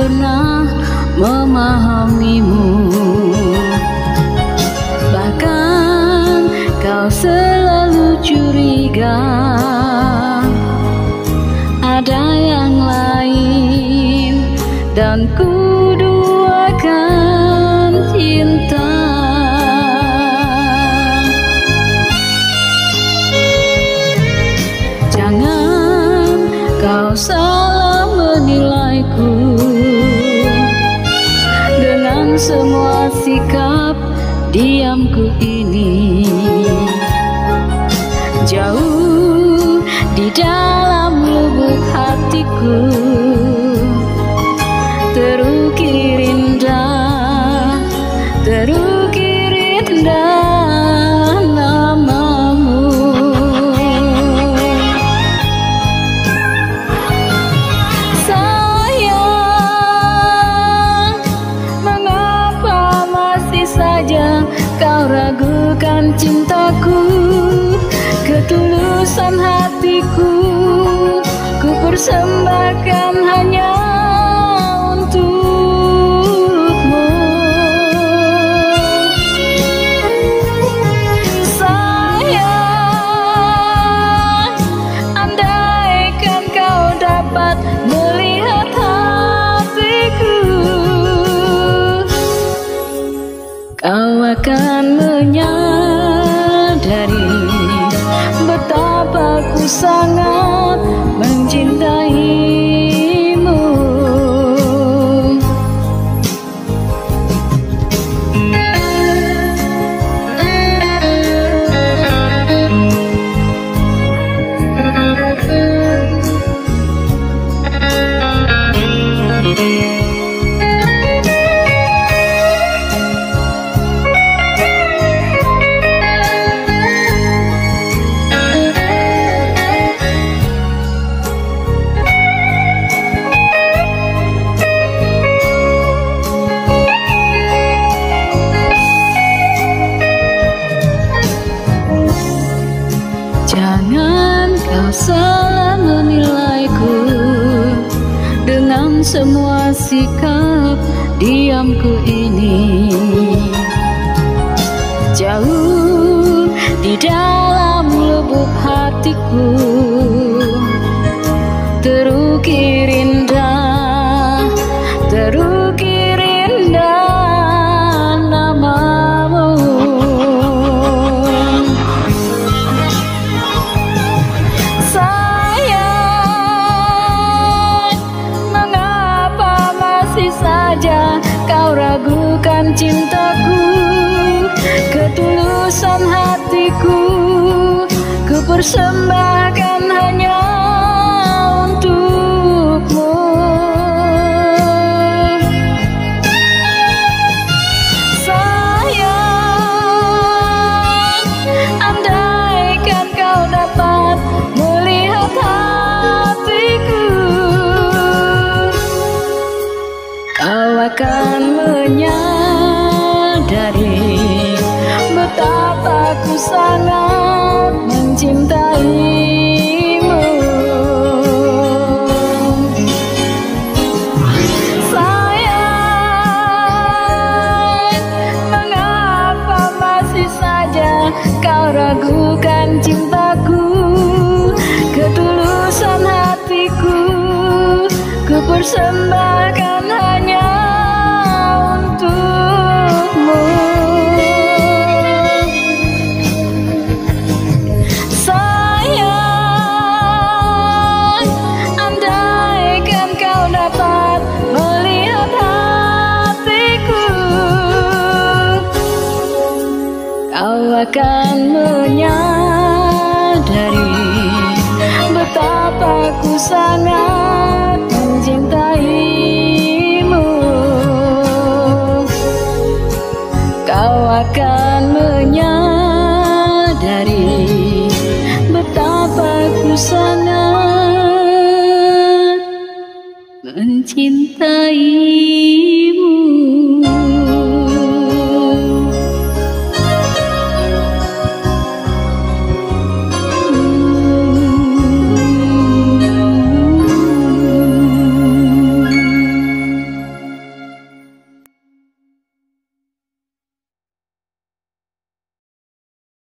pernah memahamimu. Bahkan kau selalu curiga. Ada yang lain dan ku cinta. Jangan kau salah menilaiku semua sikap diamku ini. Jauh di dalam lubuk hatiku Terukir cintaku Ketulusan hatiku. Ku persembahkan hanya untukmu. Sayang Betapa ku Semua sikap diamku ini. Jauh di dalam lubuk hatiku kau ragukan cintaku Ketulusan hatiku. Ku persembahkan hanya Kau akan menyadari Betapa ku sangat mencintaimu. Sayang, mengapa masih saja kau ragukan cintaku? Ketulusan hatiku Ku persembahkan akan menyadari Betapa ku sangat mencintaimu. Kau akan menyadari Betapa ku sangat mencintaimu